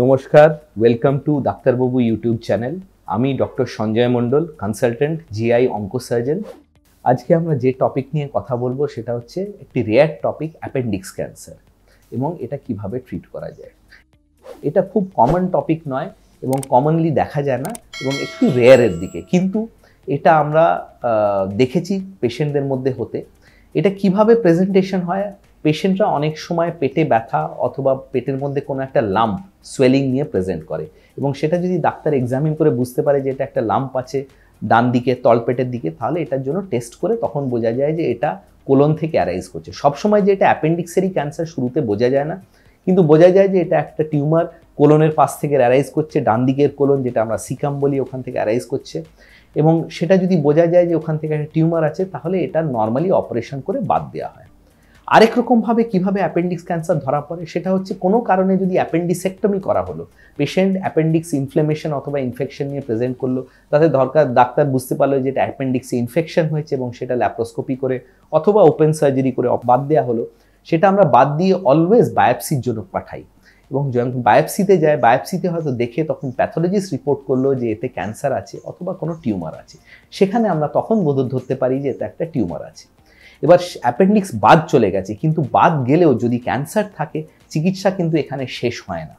নমস্কার welcome to ডাক্তারবাবু YouTube channel আমি doctor Sanjay Mondal consultant GI oncosurgeon আজকে আমরা যে টপিক নিয়ে কথা বলব সেটা হচ্ছে একটি রেয়ার টপিক অ্যাপেন্ডিক্স ক্যান্সার এবং এটা কীভাবে ট্রিট করা যায়। এটা খুব কমন টপিক নয় এবং কমনলি দেখা যায় না এবং একটু রেয়ারের দিকে। কিন্তু এটা আমরা দেখেছি পেশেন্টদের মধ্যে হতে। এটা কীভাবে প্রেজেন্টেশন হয়? পেশেন্টরা অনেক সময় পেটে ব্যথা অথবা পেটের মধ্যে কোনো একটা লাম্প সোয়েলিং নিয়ে প্রেজেন্ট করে। এবং সেটা যদি ডাক্তার এক্সামিন করে বুঝতে পারে যে এটা একটা লাম্প আছে ডান দিকে, তলপেটের দিকে, তাহলে এটার জন্য টেস্ট করে তখন বোঝা যায় যে এটা কোলন থেকে অ্যারাইজ করছে। সবসময় যে এটা অ্যাপেন্ডিক্সেরই ক্যান্সার শুরুতে বোঝা যায় না, কিন্তু বোঝা যায় যে এটা একটা টিউমার কোলনের পাশ থেকে অ্যারাইজ করছে, ডান দিকের কোলন যেটা আমরা সিকাম বলি, ওখান থেকে অ্যারাইজ করছে। এবং সেটা যদি বোঝা যায় যে ওখান থেকে একটা টিউমার আছে, তাহলে এটা নর্মালি অপারেশন করে বাদ দেওয়া হয়। আরেক রকমভাবে কীভাবে অ্যাপেন্ডিক্স ক্যান্সার ধরা পড়ে, সেটা হচ্ছে কোনো কারণে যদি অ্যাপেন্ডিসেক্টমি করা হলো পেশেন্ট অ্যাপেন্ডিক্স ইনফ্লেমেশন অথবা ইনফেকশন নিয়ে প্রেজেন্ট করল, তাতে দরকার, ডাক্তার বুঝতে পারল যে এটা অ্যাপেন্ডিক্সে ইনফেকশন হয়েছে এবং সেটা ল্যাপ্রোস্কোপি করে অথবা ওপেন সার্জারি করে বাদ দেওয়া হলো, সেটা আমরা বাদ দিয়ে অলওয়েজ বায়োপসির জন্য পাঠাই। এবং যখন বায়োপসিতে যায় বায়োপসিতে হয়তো দেখে তখন প্যাথোলজিস্ট রিপোর্ট করল যে এতে ক্যান্সার আছে অথবা কোনো টিউমার আছে। সেখানে আমরা তখন বোধ ধরতে পারি যে এতে একটা টিউমার আছে। এবার অ্যাপেন্ডিক্স বাদ চলে গেছে, কিন্তু বাদ গেলেও যদি ক্যান্সার থাকে, চিকিৎসা কিন্তু এখানে শেষ হয় না।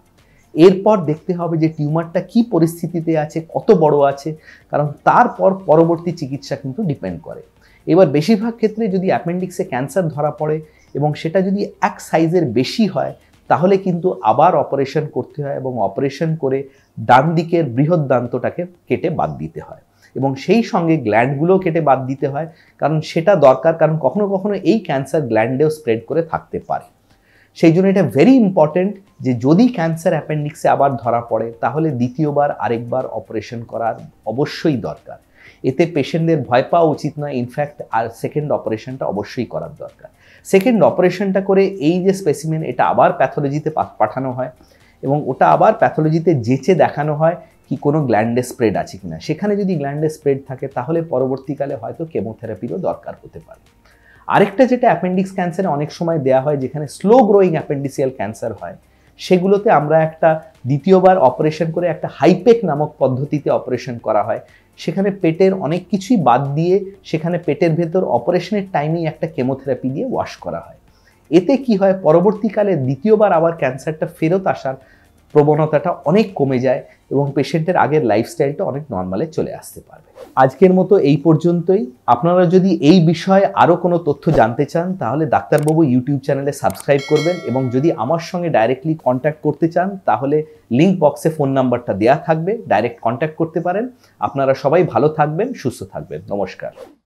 এরপর দেখতে হবে যে টিউমারটা কি পরিস্থিতিতে আছে, কত বড় আছে, কারণ তারপর পরবর্তী চিকিৎসা কিন্তু ডিপেন্ড করে। এবার বেশিরভাগ ক্ষেত্রে যদি অ্যাপেন্ডিক্সে ক্যান্সার ধরা পড়ে এবং সেটা যদি এক সাইজের বেশি হয়, তাহলে কিন্তু আবার অপারেশন করতে হয় এবং অপারেশন করে ডান দিকের বৃহৎ দান্তটাকে কেটে বাদ দিতে হয়। এবং সেই সঙ্গে গ্ল্যান্ডগুলো কেটে বাদ দিতে হয়, কারণ সেটা দরকার, কারণ কখনো কখনো এই ক্যান্সার গ্ল্যান্ডেও স্প্রেড করে থাকতে পারে। সেই জন্য এটা ভেরি ইম্পর্টেন্ট যে যদি ক্যান্সার অ্যাপেন্ডিক্সে আবার ধরা পড়ে, তাহলে দ্বিতীয়বার আরেকবার অপারেশন করার অবশ্যই দরকার। এতে পেশেন্টদের ভয় পাওয়া উচিত নয় ইনফ্যাক্ট আর সেকেন্ড অপারেশনটা অবশ্যই করার দরকার। সেকেন্ড অপারেশনটা করে এই যে স্পেসিমেন এটা আবার প্যাথোলজিতে পাঠানো হয় এবং ওটা আবার প্যাথোলজিতে যেচে দেখানো হয় কি কোনো গ্ল্যান্ডে স্প্রেড আছে কিনা? সেখানে যদি গ্ল্যান্ডে স্প্রেড থাকে, তাহলে পরবর্তীকালে হয়তো কেমোথেরাপিরও দরকার হতে পারে। আরেকটা যেটা অ্যাপেন্ডিক্স ক্যান্সারে অনেক সময় দেয়া হয়, যেখানে স্লো গ্রোয়িং অ্যাপেন্ডিসিয়াল ক্যান্সার হয়, সেগুলোতে আমরা একটা দ্বিতীয়বার অপারেশন করে একটা হাইপেক নামক পদ্ধতিতে অপারেশন করা হয়। সেখানে পেটের অনেক কিছুই বাদ দিয়ে সেখানে পেটের ভেতর অপারেশনের টাইমেই একটা কেমোথেরাপি দিয়ে ওয়াশ করা হয়। এতে কি হয়, পরবর্তীকালে দ্বিতীয়বার আবার ক্যান্সারটা ফেরত আসার প্রবণতাটা অনেক কমে যায়। এবং পেশেন্টের আগের লাইফস্টাইলটা অনেক নর্মালে চলে আসতে পারবে। আজকের মতো এই পর্যন্তই। আপনারা যদি এই বিষয়ে আরও কোনো তথ্য জানতে চান, তাহলে ডাক্তারবাবু ইউটিউব চ্যানেলে সাবস্ক্রাইব করবেন এবং যদি আমার সঙ্গে ডাইরেক্টলি কন্ট্যাক্ট করতে চান, তাহলে লিঙ্ক বক্সে ফোন নাম্বারটা দেওয়া থাকবে। ডাইরেক্ট কন্ট্যাক্ট করতে পারেন। আপনারা সবাই ভালো থাকবেন, সুস্থ থাকবেন। নমস্কার।